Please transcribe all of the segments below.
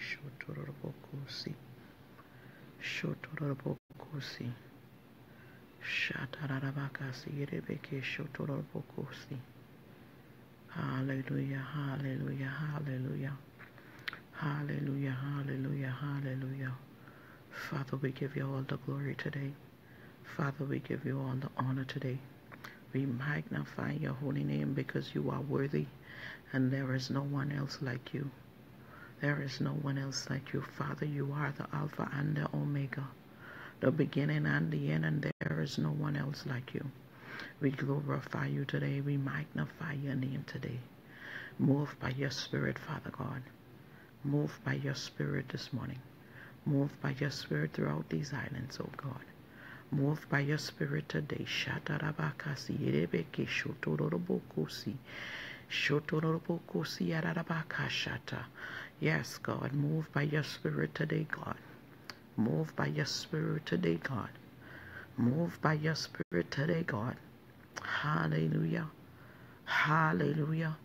Shotorobokosi. Shotorobokosi. Shatarabakasi Rebeke Shotorobokosi. Hallelujah, hallelujah, hallelujah. Hallelujah, hallelujah, hallelujah. Father, we give you all the glory today. Father, we give you all the honor today. We magnify your holy name because you are worthy and there is no one else like you. There is no one else like you. Father, you are the Alpha and the Omega, the beginning and the end, and there is no one else like you. We glorify you today. We magnify your name today. Move by your spirit, Father God. Move by your spirit this morning. Move by your spirit throughout these islands, oh God. Move by your spirit today. Shatarabakasi. Yes, God. Move by your spirit today, God. Move by your spirit today, God. Move by your spirit today, God. Hallelujah. Hallelujah.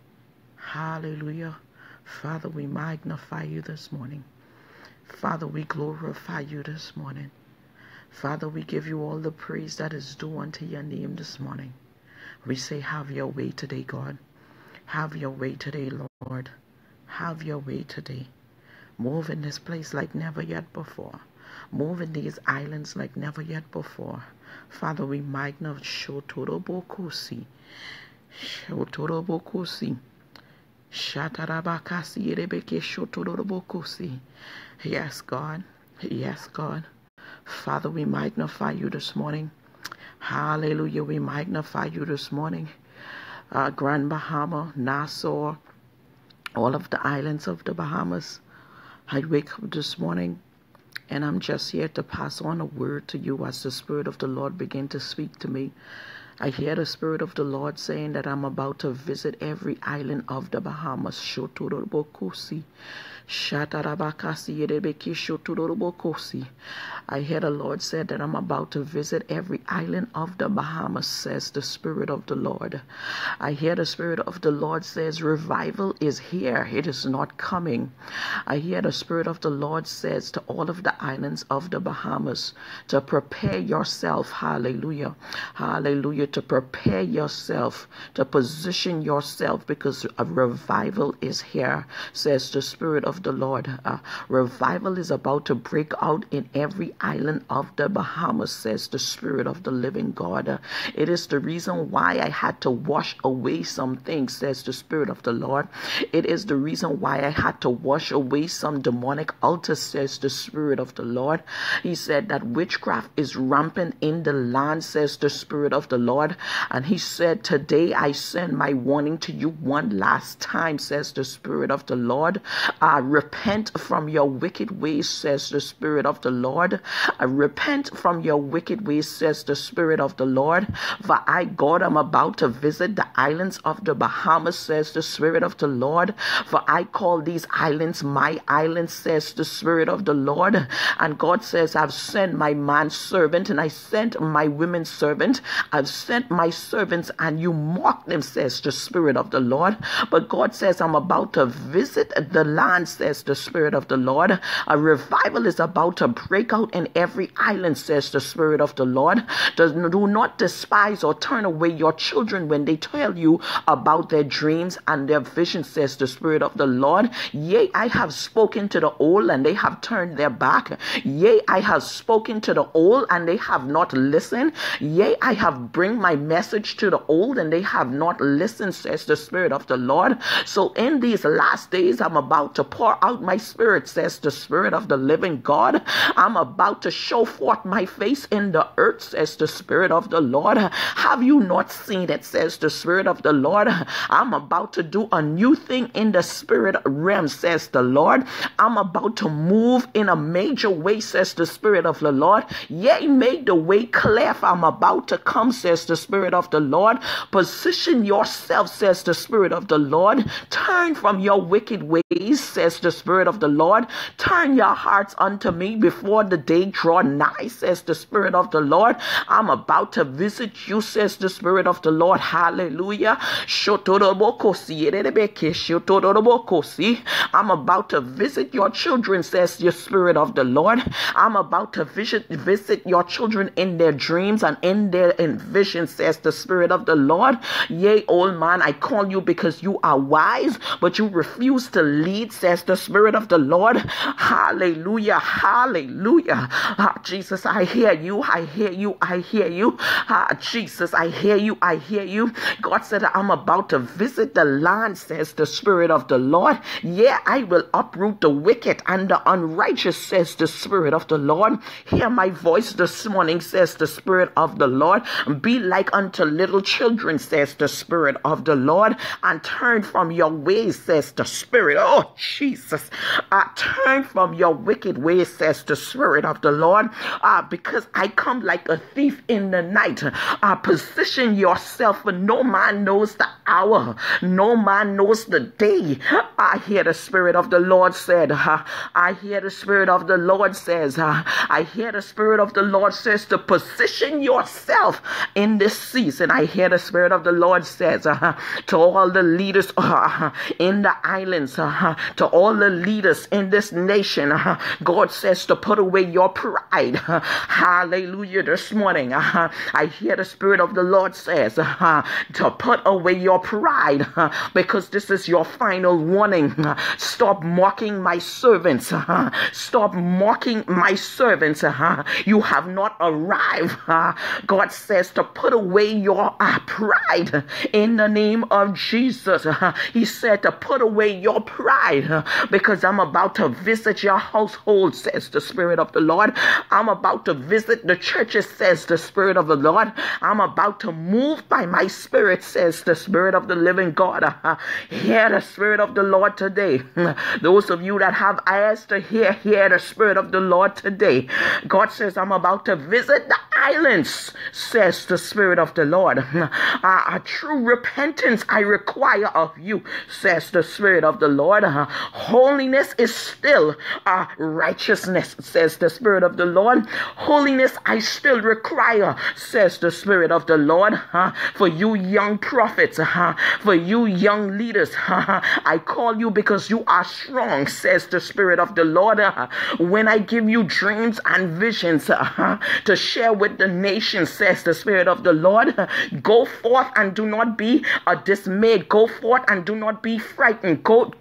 Hallelujah. Father, we magnify you this morning. Father, we glorify you this morning. Father, we give you all the praise that is due unto your name this morning. We say, Have your way today, God. Have your way today, Lord. Have your way today. Move in this place like never yet before. Move in these islands like never yet before. Father, we magnify Shotorobokosi. Shotorobokosi. Shatarabakasi Rebeke Shotorobokosi. Yes, God. Yes, God. Father, we magnify you this morning. Hallelujah. We magnify you this morning. Uh, Grand Bahama, Nassau, all of the islands of the Bahamas. I wake up this morning and I'm just here to pass on a word to you as the Spirit of the Lord begin to speak to me. I hear the Spirit of the Lord saying that I'm about to visit every island of the Bahamas. I hear the Lord said that I'm about to visit every island of the Bahamas, says the Spirit of the Lord. I hear the Spirit of the Lord says revival is here. It is not coming. I hear the Spirit of the Lord says to all of the islands of the Bahamas to prepare yourself. Hallelujah. Hallelujah. To prepare yourself, to position yourself because a revival is here, says the Spirit of the Lord. Uh, revival is about to break out in every island of the Bahamas, says the Spirit of the living God. Uh, it is the reason why I had to wash away some things, says the Spirit of the Lord. It is the reason why I had to wash away some demonic altars, says the Spirit of the Lord. He said that witchcraft is rampant in the land, says the Spirit of the Lord. And he said, Today I send my warning to you one last time, says the Spirit of the Lord. Uh, repent from your wicked ways, says the Spirit of the Lord. Uh, repent from your wicked ways, says the Spirit of the Lord. For I, God, am about to visit the islands of the Bahamas, says the Spirit of the Lord. For I call these islands my islands, says the Spirit of the Lord. And God says, I've sent my man servant and I sent my women servant. I've sent my servants and you mock them, says the Spirit of the Lord. But God says, I'm about to visit the land, says the Spirit of the Lord. A revival is about to break out in every island, says the Spirit of the Lord. Do not despise or turn away your children when they tell you about their dreams and their visions, says the Spirit of the Lord. Yea, I have spoken to the old and they have turned their back. Yea, I have spoken to the old and they have not listened. Yea, I have bring my message to the old and they have not listened, says the Spirit of the Lord. So in these last days, I'm about to pour out my spirit, says the Spirit of the living God. I'm about to show forth my face in the earth, says the Spirit of the Lord. Have you not seen it, says the Spirit of the Lord? I'm about to do a new thing in the spirit realm, says the Lord. I'm about to move in a major way, says the Spirit of the Lord. Yea, make the way clear. I'm about to come, says the Spirit of the Lord. Position yourself, says the Spirit of the Lord. Turn from your wicked ways, says says the Spirit of the Lord. Turn your hearts unto me before the day draw nigh, says the Spirit of the Lord. I'm about to visit you, says the Spirit of the Lord. Hallelujah. I'm about to visit your children, says the Spirit of the Lord. I'm about to visit, visit your children in their dreams and in their in says the Spirit of the Lord. Yea, old man, I call you because you are wise, but you refuse to lead, says the Spirit of the Lord. Hallelujah. Hallelujah. Ah, Jesus, I hear you. I hear you. I hear you. Ah, Jesus, I hear you. I hear you. God said, I'm about to visit the land, says the Spirit of the Lord. Yeah, I will uproot the wicked and the unrighteous, says the Spirit of the Lord. Hear my voice this morning, says the Spirit of the Lord. Be like unto little children, says the Spirit of the Lord, and turn from your ways, says the Spirit. Oh, Jesus. Uh, turn from your wicked ways, says the Spirit of the Lord, uh, because I come like a thief in the night. Uh, position yourself, for no man knows the hour, no man knows the day. I hear the Spirit of the Lord said, uh, I hear the Spirit of the Lord says, uh, I hear the Spirit of the Lord says to position yourself in this season. I hear the Spirit of the Lord says uh, to all the leaders uh, in the islands, uh, to all the leaders in this nation, uh, God says to put away your pride. Uh, hallelujah. This morning, uh, I hear the Spirit of the Lord says uh, to put away your pride uh, because this is your final warning. Uh, stop mocking my servants. Stop mocking my servants. You have not arrived. God says to put away your pride in the name of Jesus. He said to put away your pride because I'm about to visit your household, says the Spirit of the Lord. I'm about to visit the churches, says the Spirit of the Lord. I'm about to move by my Spirit, says the Spirit of the living God. Hear the Spirit of the Lord today. Those of you that have eyes to hear, hear the Spirit of the Lord today. God says, I'm about to visit the islands, says the Spirit of the Lord. Uh, a true repentance I require of you, says the Spirit of the Lord. Uh, holiness is still uh, righteousness, says the Spirit of the Lord. Holiness I still require, says the Spirit of the Lord. Uh, for you young prophets, uh, for you young leaders, uh, I call you because you are strong, says the Spirit of the Lord. Uh, when I give you dreams and visions uh, to share with the nation, says the Spirit of the Lord, go forth and do not be uh, dismayed. Go forth and do not be frightened. Go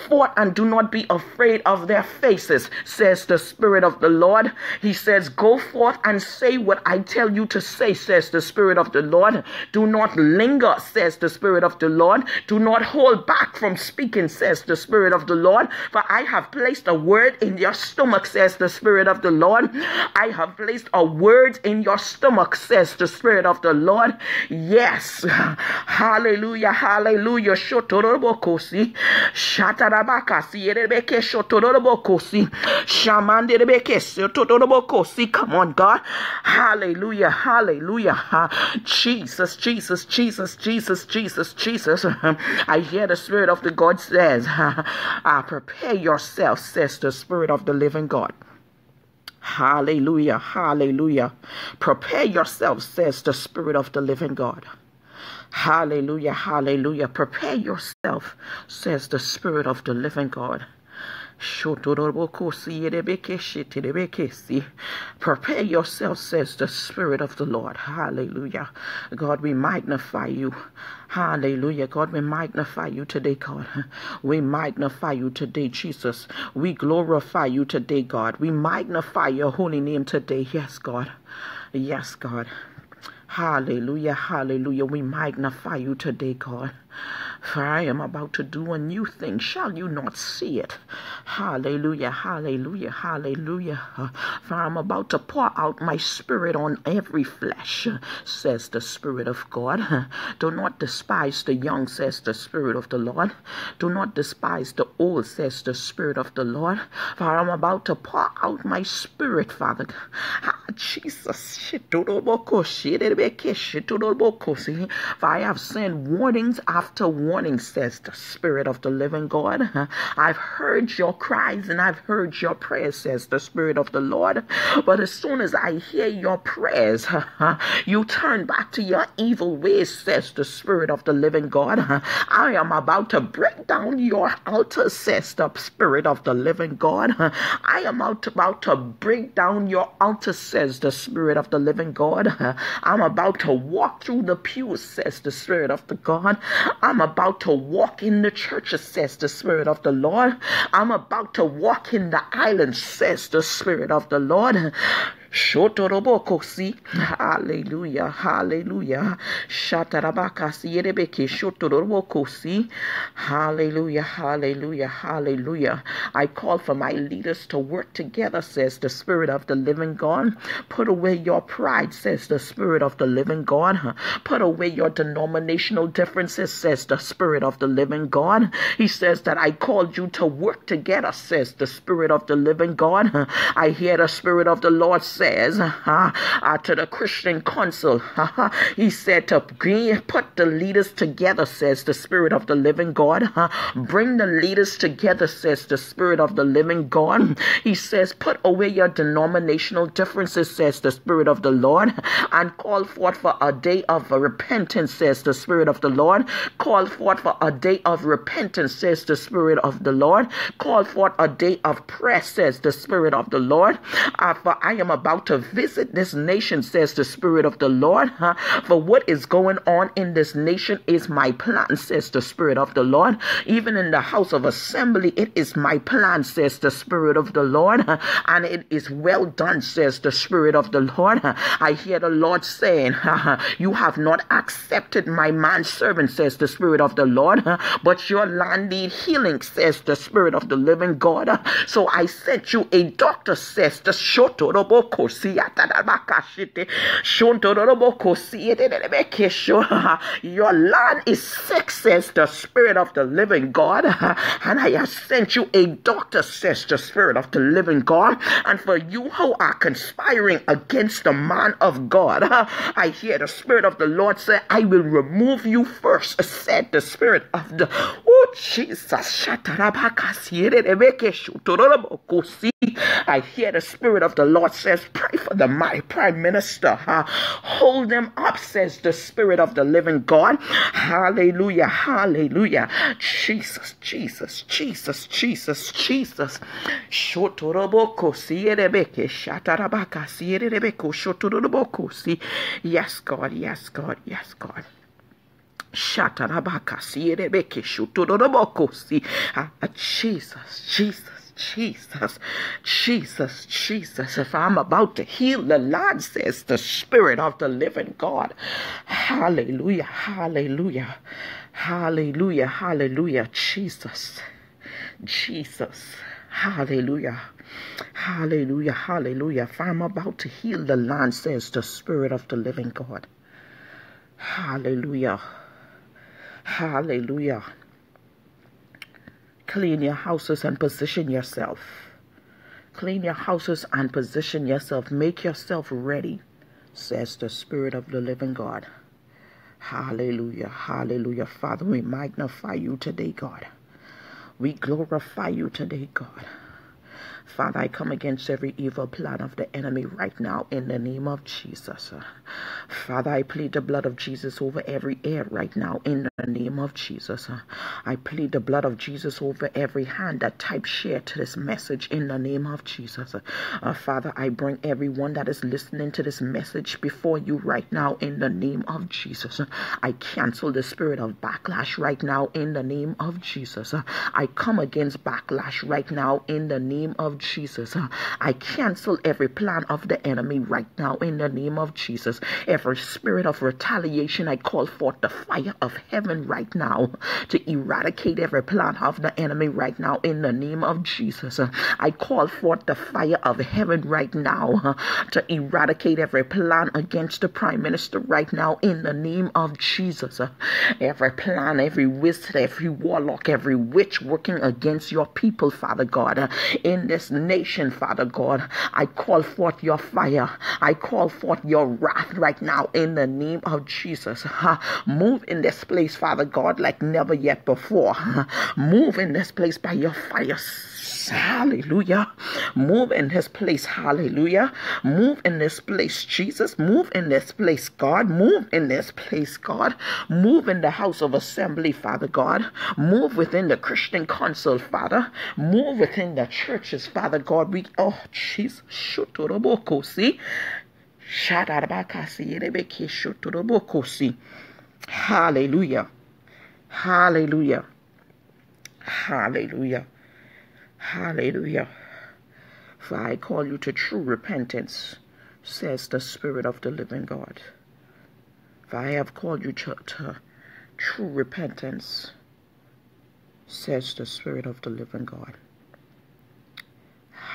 forth and do not be afraid of their faces, says the Spirit of the Lord. He says, Go forth and say what I tell you to say, says the Spirit of the Lord. Do not linger, says the Spirit of the Lord. Do not hold back from speaking, says the Spirit of the Lord. For I have placed a word in your stomach, says the Spirit of the Lord. I have placed a word in your stomach, says the Spirit of the Lord. Yes. Hallelujah. Hallelujah. Shotorobokosi. Shotorobokosi. Shotorobokosi. Come on, God. Hallelujah. Hallelujah. Jesus, Jesus, Jesus, Jesus, Jesus, Jesus. I hear the Spirit of the God says, uh, Prepare yourself, says the Spirit of the living God. Hallelujah, hallelujah. Prepare yourself, says the Spirit of the living God. Hallelujah, hallelujah. Prepare yourself, says the Spirit of the living God. Prepare yourself, says the Spirit of the Lord. Hallelujah. God, we magnify you. Hallelujah. God, we magnify you today, God. We magnify you today, Jesus. We glorify you today, God. We magnify your holy name today. Yes, God. Yes, God. Hallelujah. Hallelujah. We magnify you today, God. For I am about to do a new thing. Shall you not see it? Hallelujah, hallelujah, hallelujah. For I'm about to pour out my spirit on every flesh, says the Spirit of God. Do not despise the young, says the Spirit of the Lord. Do not despise the old, says the Spirit of the Lord. For I'm about to pour out my spirit, Father. Ah, Jesus. For I have sent warnings after warnings warning, says the Spirit of the living God. I've heard your cries and I've heard your prayers, says the Spirit of the Lord. But as soon as I hear your prayers, you turn back to your evil ways, says the Spirit of the living God. I am about to break down your altar, says the Spirit of the living God. I am about to break down your altar, says the Spirit of the living God. I'm about to walk through the pews, says the Spirit of the God. I'm about to walk in the churches, says the Spirit of the Lord. I'm about to walk in the islands, says the Spirit of the Lord. Shotorobokosi. Hallelujah. Hallelujah. Shatarabakasi yerebeke shotorobokosi. Hallelujah. Hallelujah. Hallelujah. I call for my leaders to work together, says the Spirit of the living God. Put away your pride, says the Spirit of the living God. Put away your denominational differences, says the Spirit of the living God. He says that I called you to work together, says the Spirit of the living God. I hear the Spirit of the Lord says uh, uh, to the Christian council, uh, he said to put the leaders together, says the Spirit of the living God. bring the leaders together, says the Spirit of the living God. He says, put away your denominational differences, says the Spirit of the Lord, and call forth for a day of repentance, says the Spirit of the Lord. Call forth for a day of repentance, says the Spirit of the Lord. Call forth a day of prayer, says the Spirit of the Lord. Uh, for I am about about to visit this nation, says the Spirit of the Lord. Huh? For what is going on in this nation is my plan, says the Spirit of the Lord. Even in the house of assembly, it is my plan, says the Spirit of the Lord. Huh? And it is well done, says the Spirit of the Lord. Huh? I hear the Lord saying, You have not accepted my man servant, says the Spirit of the Lord, but your land need healing, says the Spirit of the living God. So I sent you a doctor, says the Shotoroboko your land is sick, says the Spirit of the living God. And I have sent you a doctor, says the Spirit of the living God. And for you who are conspiring against the man of God, I hear the Spirit of the Lord say, I will remove you first, said the Spirit of the Oh Jesus. I hear the Spirit of the Lord says, Pray for the my Prime Minister. Huh? Hold them up, says the Spirit of the living God. Hallelujah. Hallelujah. Jesus, Jesus, Jesus, Jesus, Jesus. Yes, God, yes, God, yes, God. Erebeke shuturorobokosi. Ah, ah, Jesus, Jesus. Jesus, Jesus, Jesus. If I'm about to heal the Lord, says the Spirit of the living God. Hallelujah, hallelujah, hallelujah, hallelujah. Jesus, Jesus, hallelujah. Hallelujah, hallelujah. If I'm about to heal the land, says the Spirit of the living God. Hallelujah. Hallelujah. Clean your houses and position yourself. Clean your houses and position yourself. Make yourself ready, says the Spirit of the living God. Hallelujah. Hallelujah. Father, we magnify you today, God. We glorify you today, God. Father, I come against every evil plan of the enemy right now in the name of Jesus. Father, I plead the blood of Jesus over every air right now in the name of Jesus. I plead the blood of Jesus over every hand that type share to this message in the name of Jesus. Uh, Father, I bring everyone that is listening to this message before you right now in the name of Jesus. I cancel the spirit of backlash right now in the name of Jesus. I come against backlash right now in the name of Jesus. I cancel every plan of the enemy right now in the name of Jesus. Every spirit of retaliation, I call forth the fire of heaven right now to eradicate every plan of the enemy right now in the name of Jesus. I call forth the fire of heaven right now to eradicate every plan against the prime minister right now in the name of Jesus. Every plan, every wizard, every warlock, every witch working against your people, Father God, in this this nation, Father God. I call forth your fire. I call forth your wrath right now in the name of Jesus. Move in this place, Father God, like never yet before. Move in this place by your fire Hallelujah. Move in this place. Hallelujah. Move in this place, Jesus. Move in this place, God. Move in this place, God. Move in the house of assembly, Father God. Move within the Christian council, Father. Move within the churches, Father God. We, oh, Jesus. Shoot to the book, see? Hallelujah. Hallelujah. Hallelujah. Hallelujah. For I call you to true repentance, says the Spirit of the living God. For I have called you to, to true repentance, says the Spirit of the living God.